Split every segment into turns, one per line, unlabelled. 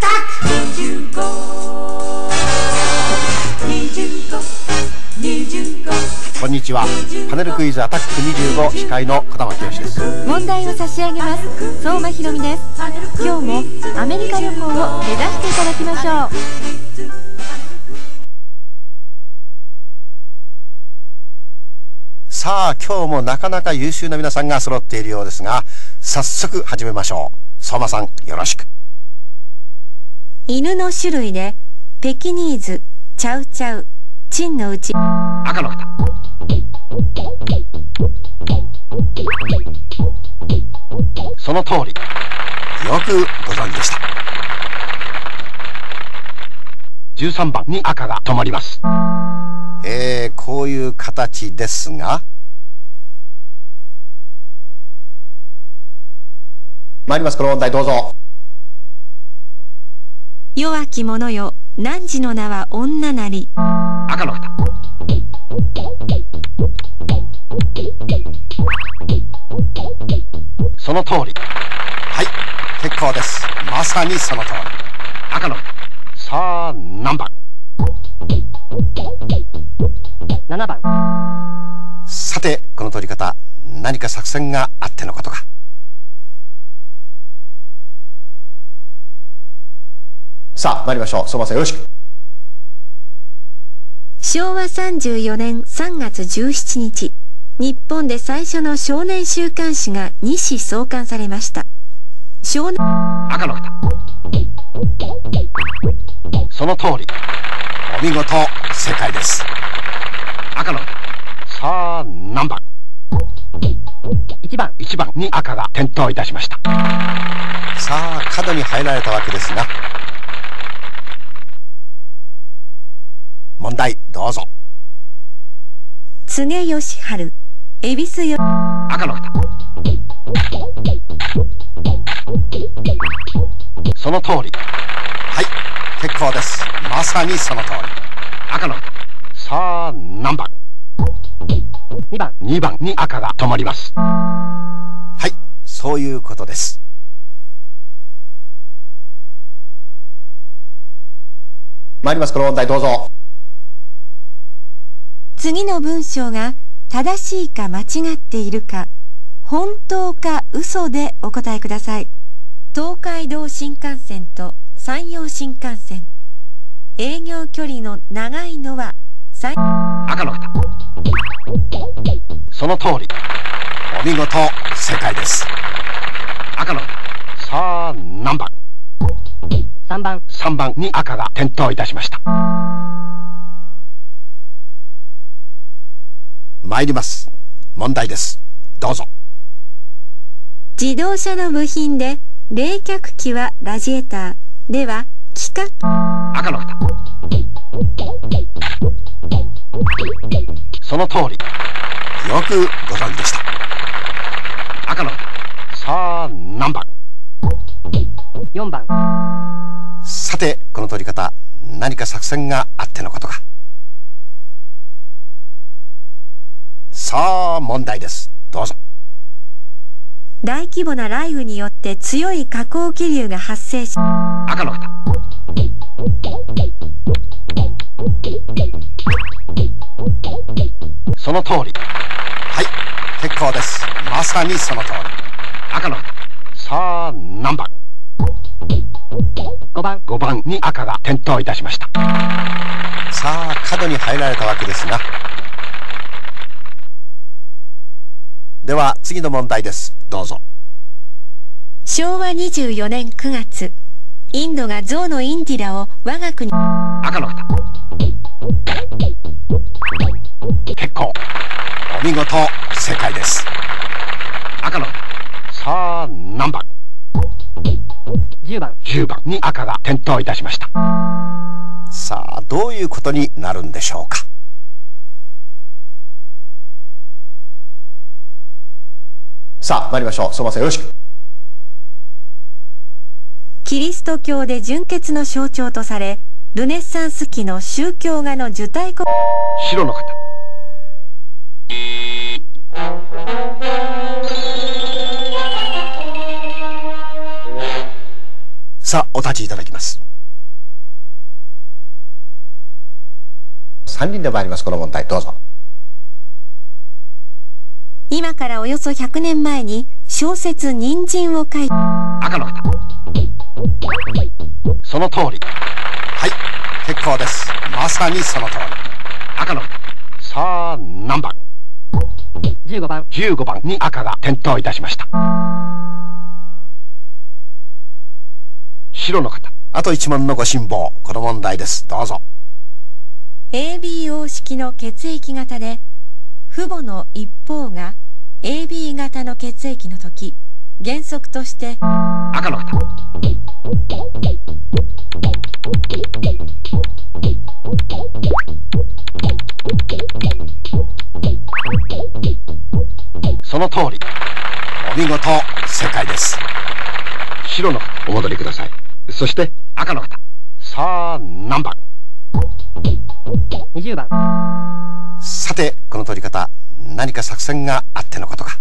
タック
こんにちは。パネルクイズアタック25司会の小玉清です。
問題を差し上げます。相馬ひろみです。今日もアメリカ旅行を目指していただきましょう。
さあ今日もなかなか優秀な皆さんが揃っているようですが早速始めましょう。相馬さんよろしく
犬の種類でペキニーズチャウチャウチンのうち。
赤の方。その通り。よくご存知でした。13番に赤が止まります。えー、こういう形ですが参ります。この問題どうぞ
弱き者よ汝の名は女なり。
赤の方その通り。はい。結構です。まさにその通り。赤の方さあ何番
？7番。
さてこの取り方何か作戦があってのことかさあ参りましょう。相馬さんよろしく。
昭和34年3月17日日本で最初の少年週刊誌が2誌創刊されました。少年
赤の方。その通り。お見事正解です。赤の方。さあ何番
？1番。
1番に赤が点灯いたしました。さあ角に入られたわけですが問題どうぞ。
柘植義春恵比寿よ。
赤の方その通り。はい結構です。まさにその通り。赤の方さあ何番
？2番。
2番。に赤が止まります。はいそういうことです。参ります。この問題どうぞ
次の文章が正しいか間違っているか本当か嘘でお答えください。東海道新幹線と山陽新幹線。営業距離の長いのは山
赤の方。その通り。お見事正解です。赤の方。さあ何番。
3番。
3番に赤が点灯いたしました参ります。問題です。どうぞ。
自動車の部品で冷却器はラジエーター。では気化
赤の方。その通り。よくご存知でした。赤の方。さあ何番。
4番。
さてこの取り方何か作戦があってのことかさあ問題です。どうぞ。
大規模な雷雨によって強い下降気流が発生し
赤の方。その通り。はい。結構です。まさにその通り。赤の方。さあ何番。
5番。
5番に赤が点灯いたしました。さあ角に入られたわけですがでは次の問題です。どうぞ。
昭和24年9月インドが象のインディラを我が国
赤の方。結構。お見事正解です。赤の方。さあ何番
？10番。
10番。に赤が点灯いたしました。さあどういうことになるんでしょうか？さあ参りましょう相馬さんよろしく
キリスト教で純潔の象徴とされルネッサンス期の宗教画の受胎国
白の方さあ、お立ちいただきます。3人で参ります、この問題、どうぞ。
今からおよそ100年前に小説人参を書いた。
赤の方。その通り。はい。結構です。まさにその通り。赤の方。さあ何番
？15番。
15番に赤が点灯いたしました。白の方。あと1問のご辛抱。この問題です。どうぞ。
ABO 式の血液型で父母の一方が AB 型の血液の時原則として
赤の方。その通り。お見事。正解です。白の方お戻りください。そして戦があってのことか。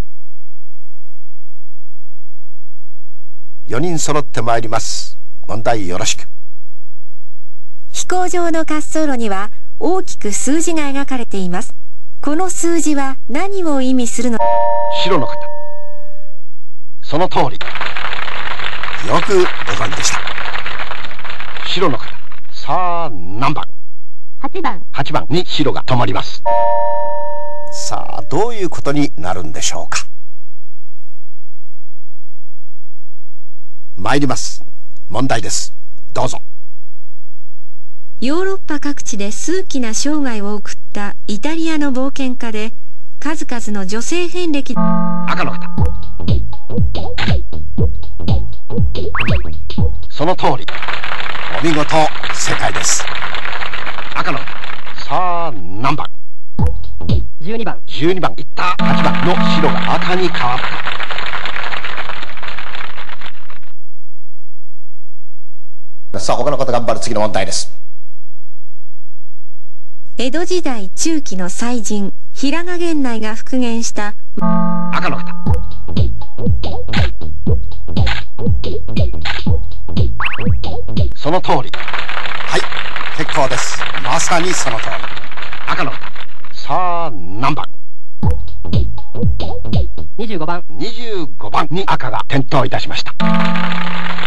4人揃ってまいります。問題よろしく。
飛行場の滑走路には大きく数字が描かれています。この数字は何を意味するの
白の方。その通り。よくご存知でした。白の方。さあ何番。
8番。
8番に白が止まりますさあどういうことになるんでしょうか。参ります。問題です。どうぞ。
ヨーロッパ各地で数奇な生涯を送ったイタリアの冒険家で数々の女性遍歴。
赤の方。その通り。お見事正解です。赤のさあ
12番。
12番。いった8番の白が赤に変わった。さあ他の方頑張る次の問題です。
江戸時代中期の祭人平賀源内が復元した。
赤の方。その通り。はい。結構です。まさにその通り。赤の方さあ何番
？25番。
25番に赤が点灯いたしました。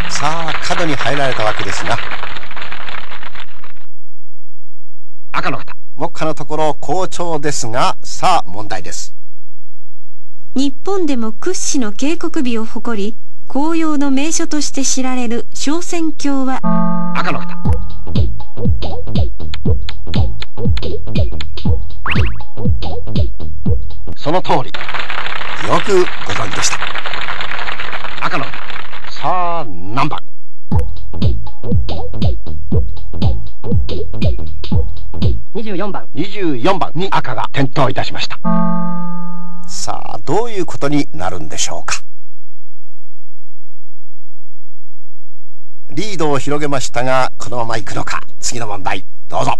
さあ角に入られたわけですが。赤の方。目下のところ好調ですがさあ問題です。
日本でも屈指の渓谷美を誇り紅葉の名所として知られる昇仙峡は。
赤の方その通り。よくご存知でした。赤のさあ何番。
24番
24番に赤が点灯いたしました。さあどういうことになるんでしょうか。リードを広げましたがこのまま行くのか。次の問題どうぞ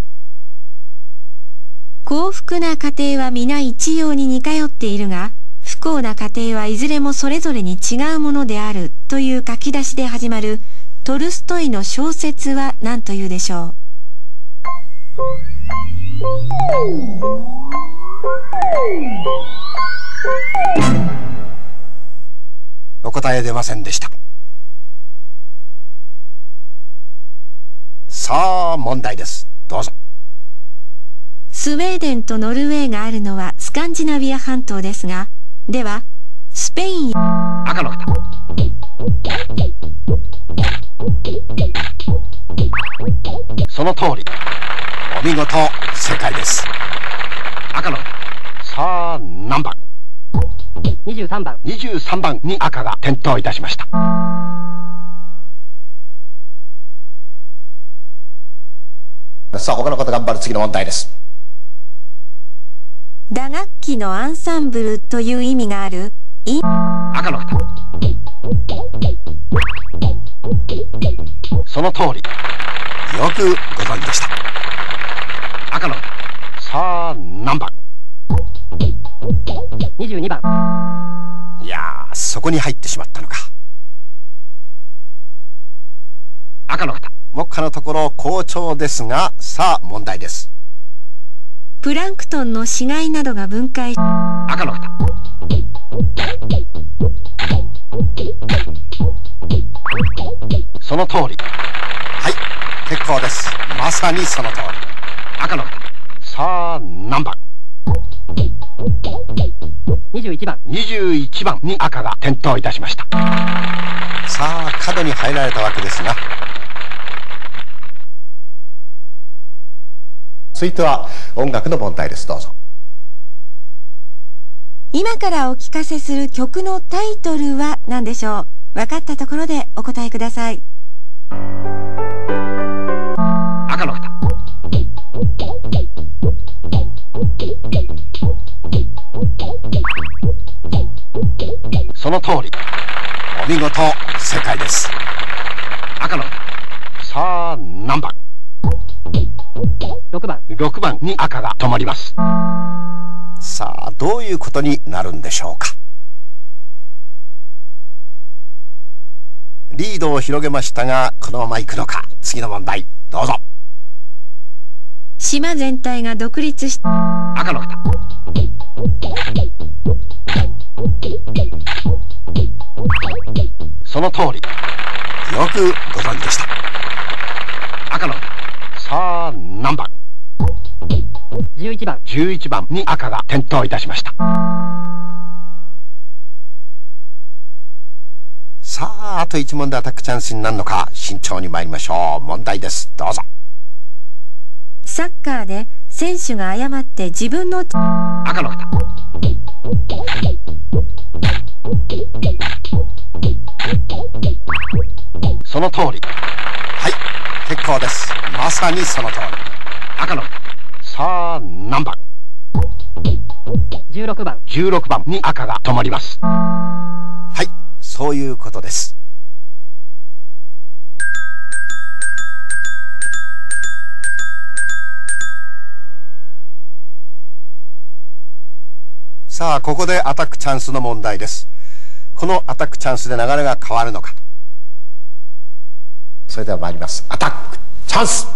幸福な家庭は皆一様に似通っているが、不幸な家庭はいずれもそれぞれに違うものであるという書き出しで始まるトルストイの小説は何というでしょ
う。お答え出ませんでした。さあ問題です。どうぞ。
スウェーデンとノルウェーがあるのはスカンジナビア半島ですが、では、スペイン
赤の方。その通り。お見事、正解です。赤の方。さあ、何番
?23 番。
23番に赤が点灯いたしました。さあ、他の方頑張る次の問題です。
打楽器のアンサンブルという意味がある。
赤の方その通り。よくご存知でした。赤の。方さあ何番
？22番。
いやそこに入ってしまったのか。赤の旗。目下のところ好調ですが、さあ問題です。
プランクトンの死骸などが分解。
赤の旗。その通り。はい、結構です。まさにその通り。赤の旗。さあ、何番
？21番。
21番に赤が点灯いたしました。さあ、角に入られたわけですが。続いては音楽の問題です。どうぞ。
今からお聞かせする曲のタイトルは何でしょう？分かったところでお答えください。
赤の旗。その通り。お見事、正解です。赤の旗。さあ、何番
?6 番。
6番に赤が止まります。さあ、どういうことになるんでしょうか。リードを広げましたが、このまま行くのか。次の問題、どうぞ。
島全体が独立し、
赤の旗。その通り。よくご存知でした。赤の旗。さあ、何番
11番。
11番に赤が点灯いたしました。さあ、あと1問でアタックチャンスになるのか、慎重に参りましょう。問題です。どうぞ。
サッカーで選手が誤って自分の
赤の旗。その通り。はい、結構です。まさにその通り。赤の旗。さあ、何番
?16 番。
16番に赤が止まります。はい、そういうことです。さあ、ここでアタックチャンスの問題です。このアタックチャンスで流れが変わるのか。それでは参ります。アタックチャンス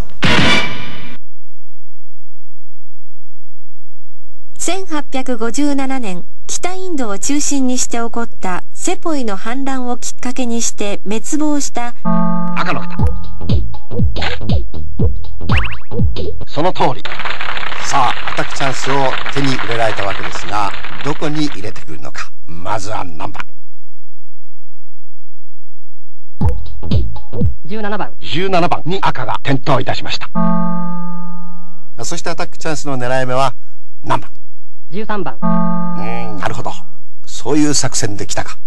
1857年、北インドを中心にして起こったセポイの反乱をきっかけにして滅亡した
赤の旗。その通り。さあ、アタックチャンスを手に入れられたわけですが、どこに入れてくるのか。まずは何番
?17 番。
17番に赤が点灯いたしました。そしてアタックチャンスの狙い目は何番？
13番。
うん、なるほど。そういう作戦できたか。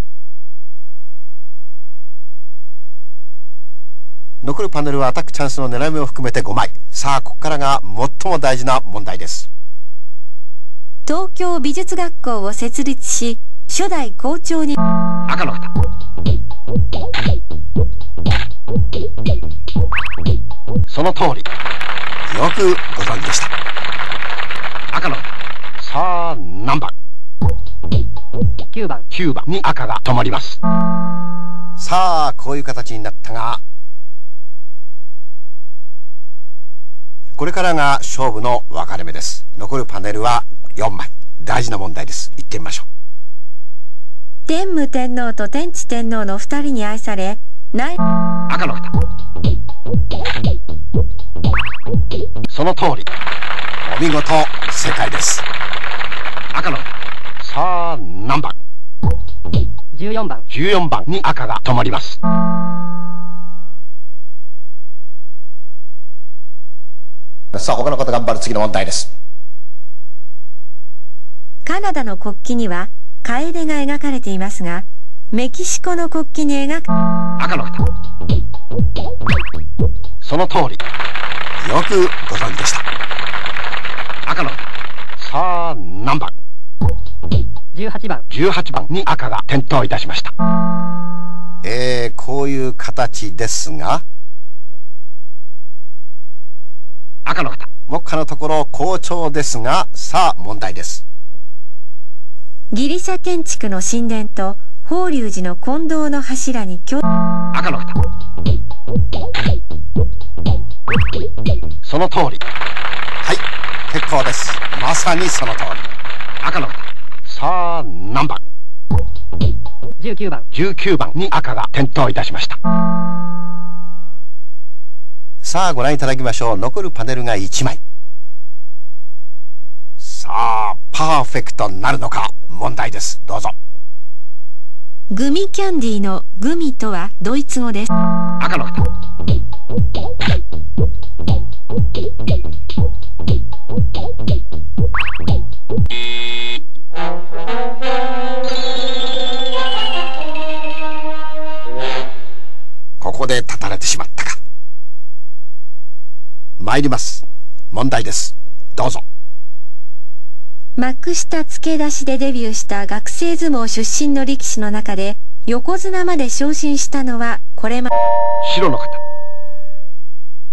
残るパネルはアタックチャンスの狙い目を含めて5枚。さあ、ここからが最も大事な問題です。
東京美術学校を設立し、初代校長に
赤の旗。その通り。よくご存知でした。赤の旗。さあ、何番
?9 番。
9番に赤が止まります。さあ、こういう形になったが、これからが勝負の分かれ目です。残るパネルは4枚。大事な問題です。行ってみましょう。
天武天皇と天智天皇の二人に愛され、ない。
赤の旗。その通り。お見事、正解です。赤のさあ、何番
?14 番。
14番に赤が止まります。さあ、他の方頑張る次の問題です。
カナダの国旗には、カエデが描かれていますが、メキシコの国旗に描く
赤の旗。その通り。よくご存知でした。赤の
18番。
18番に赤が点灯いたしました。えー、こういう形ですが、赤の旗。目下のところ好調ですが、さあ問題です。
ギリシャ建築の神殿と法隆寺の金堂の柱に赤
の旗。その通り。はい、結構です。まさにその通り。赤の方。さあ、何番
？19番
?19 番に赤が点灯いたしました。さあ、ご覧いただきましょう。残るパネルが1枚。さあ、パーフェクトなるのか？問題です。どうぞ。
グミキャンディーのグミとはドイツ語です。
赤の方。ここで立たれてしまったか。参ります。問題です。どうぞ。
幕下付け出しでデビューした学生相撲出身の力士の中で、横綱まで昇進したのはこれま、
白の方。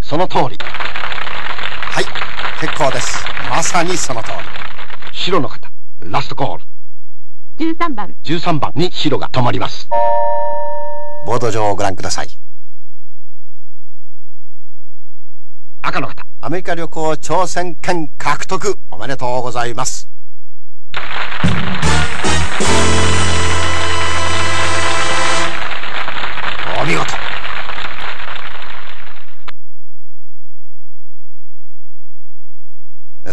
その通り。はい、結構です。まさにその通り。白の方。ラストコール。
13番。
13番に白が止まります。ボード上をご覧ください。赤の方。アメリカ旅行挑戦権獲得おめでとうございます。お見事。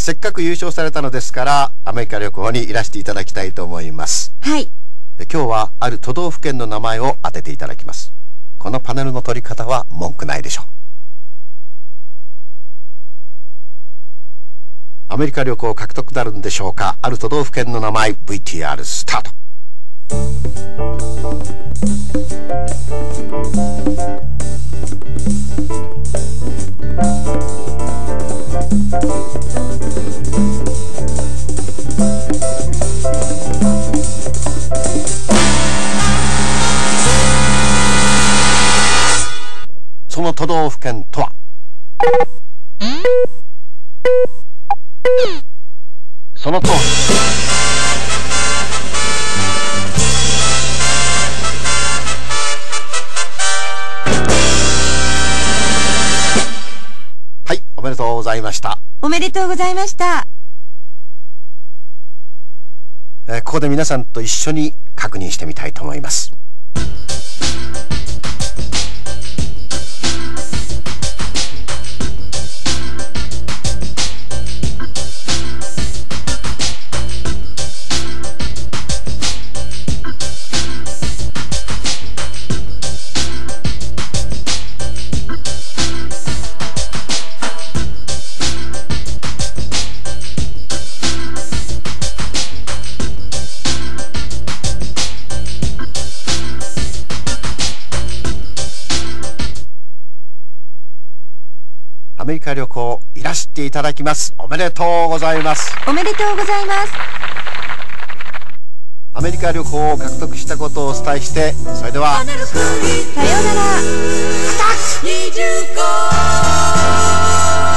せっかく優勝されたのですから、アメリカ旅行にいらしていただきたいと思います。
はい。
で今日はある都道府県の名前を当てていただきます。このパネルの取り方は文句ないでしょう。アメリカ旅行獲得なるんでしょうか？ある都道府県の名前 VTR スタート。その都道府県とは？その通り。はい、おめでとうございました。
おめでとうございました。
えーここで皆さんと一緒に確認してみたいと思います。アメリカ旅行いらしていただきます。おめでとうございます。
おめでとうございます。
アメリカ旅行を獲得したことをお伝えして、それでは、
さようなら。
25